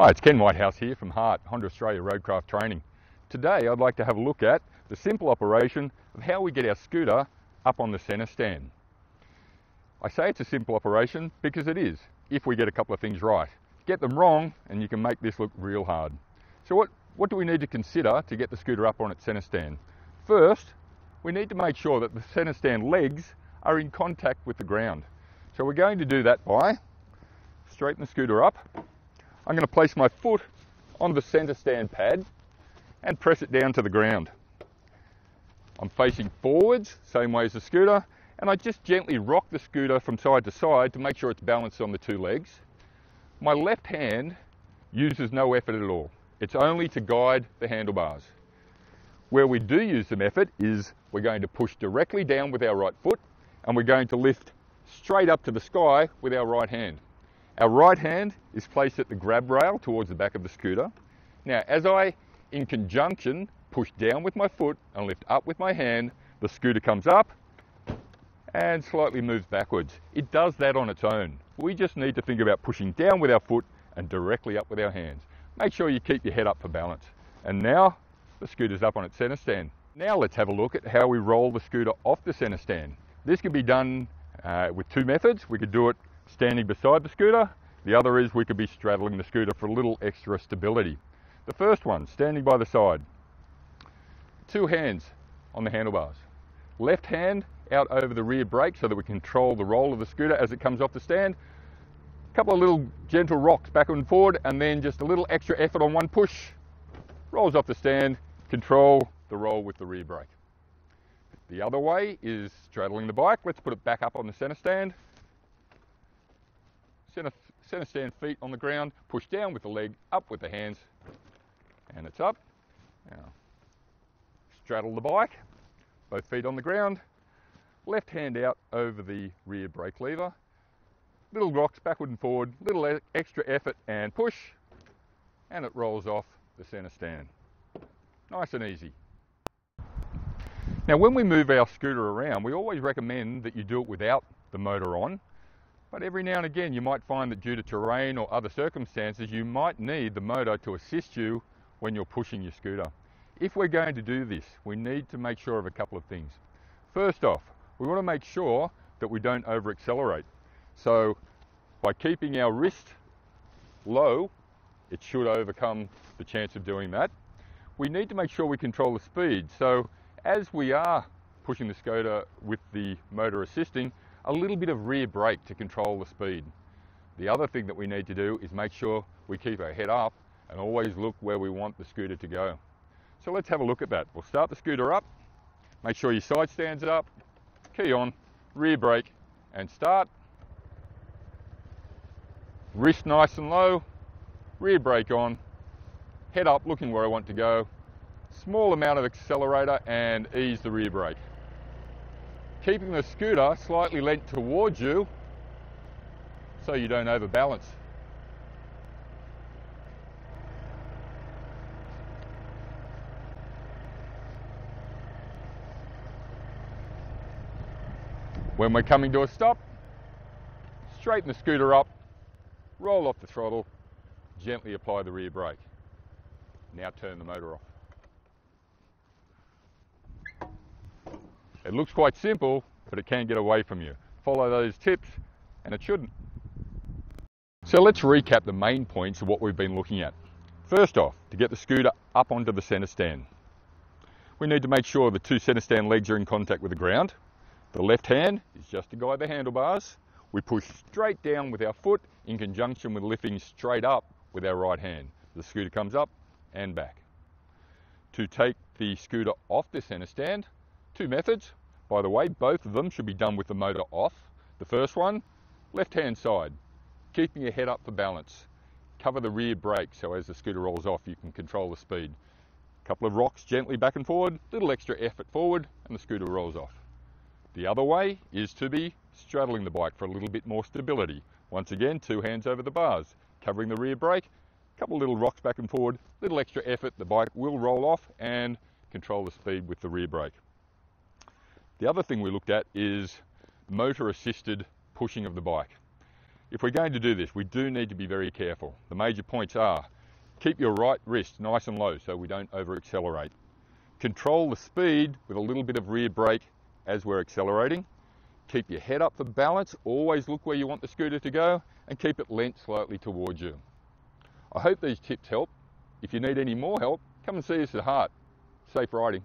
Hi, it's Ken Whitehouse here from Hart, Honda Australia Roadcraft Training. Today I'd like to have a look at the simple operation of how we get our scooter up on the centre stand. I say it's a simple operation because it is, if we get a couple of things right. Get them wrong and you can make this look real hard. So what, what do we need to consider to get the scooter up on its centre stand? First, we need to make sure that the centre stand legs are in contact with the ground. So we're going to do that by straighten the scooter up. I'm going to place my foot on the centre stand pad and press it down to the ground. I'm facing forwards, same way as the scooter, and I just gently rock the scooter from side to side to make sure it's balanced on the two legs. My left hand uses no effort at all. It's only to guide the handlebars. Where we do use some effort is we're going to push directly down with our right foot and we're going to lift straight up to the sky with our right hand. Our right hand is placed at the grab rail towards the back of the scooter. Now, as I, in conjunction, push down with my foot and lift up with my hand, the scooter comes up and slightly moves backwards. It does that on its own. We just need to think about pushing down with our foot and directly up with our hands. Make sure you keep your head up for balance. And now the scooter's up on its center stand. Now let's have a look at how we roll the scooter off the center stand. This can be done uh, with two methods. We could do it standing beside the scooter. The other is we could be straddling the scooter for a little extra stability. The first one, standing by the side. Two hands on the handlebars. Left hand out over the rear brake so that we control the roll of the scooter as it comes off the stand. A couple of little gentle rocks back and forward and then just a little extra effort on one push. Rolls off the stand, control the roll with the rear brake. The other way is straddling the bike. Let's put it back up on the center stand. Center, center stand feet on the ground, push down with the leg, up with the hands, and it's up. Now, straddle the bike, both feet on the ground, left hand out over the rear brake lever, little rocks backward and forward, little extra effort and push, and it rolls off the center stand. Nice and easy. Now when we move our scooter around, we always recommend that you do it without the motor on, but every now and again you might find that due to terrain or other circumstances, you might need the motor to assist you when you're pushing your scooter. If we're going to do this, we need to make sure of a couple of things. First off, we want to make sure that we don't over accelerate. So by keeping our wrist low, it should overcome the chance of doing that. We need to make sure we control the speed. So as we are pushing the scooter with the motor assisting, a little bit of rear brake to control the speed. The other thing that we need to do is make sure we keep our head up and always look where we want the scooter to go. So let's have a look at that. We'll start the scooter up, make sure your side stands up, key on, rear brake and start. Wrist nice and low, rear brake on, head up looking where I want to go, small amount of accelerator and ease the rear brake. Keeping the scooter slightly leant towards you so you don't overbalance. When we're coming to a stop, straighten the scooter up, roll off the throttle, gently apply the rear brake. Now turn the motor off. It looks quite simple, but it can get away from you. Follow those tips and it shouldn't. So let's recap the main points of what we've been looking at. First off, to get the scooter up onto the centre stand, we need to make sure the two centre stand legs are in contact with the ground. The left hand is just to guide the handlebars. We push straight down with our foot in conjunction with lifting straight up with our right hand. The scooter comes up and back. To take the scooter off the centre stand, Two methods, by the way, both of them should be done with the motor off. The first one, left hand side, keeping your head up for balance. Cover the rear brake so as the scooter rolls off you can control the speed. A couple of rocks gently back and forward, little extra effort forward and the scooter rolls off. The other way is to be straddling the bike for a little bit more stability. Once again, two hands over the bars, covering the rear brake, a couple of little rocks back and forward, little extra effort, the bike will roll off and control the speed with the rear brake. The other thing we looked at is motor assisted pushing of the bike. If we're going to do this, we do need to be very careful. The major points are keep your right wrist nice and low so we don't over accelerate. Control the speed with a little bit of rear brake as we're accelerating. Keep your head up for balance, always look where you want the scooter to go, and keep it leant slightly towards you. I hope these tips help. If you need any more help, come and see us at Hart. Safe riding.